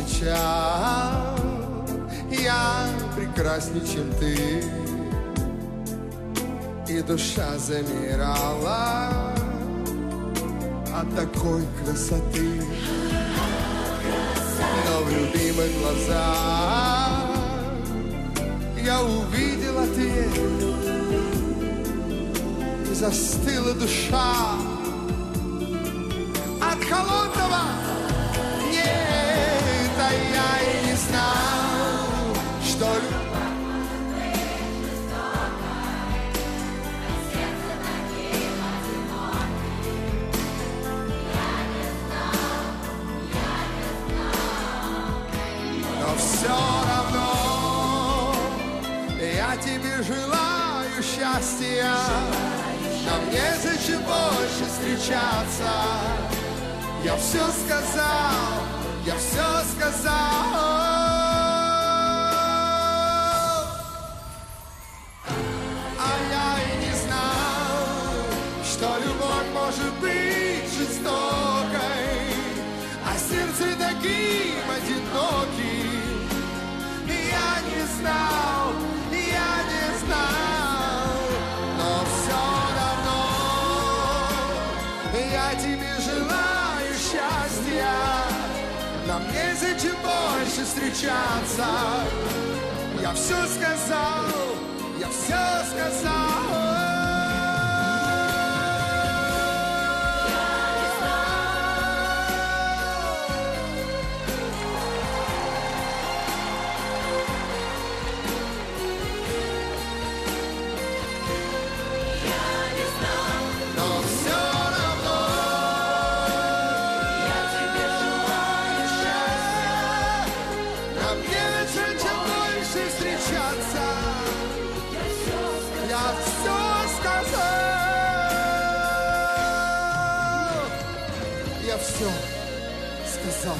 встречал. Я прекрасней, чем ты. И душа замирала От такой красоты. Но в любимых глазах Я увидел ответ. И застыла душа От холодного Все равно. Я тебе желаю счастья Нам незачем больше встречаться? Я все сказал, я все сказал. А я и не знал, что любовь может быть я тебе желаю счастья. Нам незачем больше встречаться. Я все сказал, я все сказал Я все сказал. Я все сказал.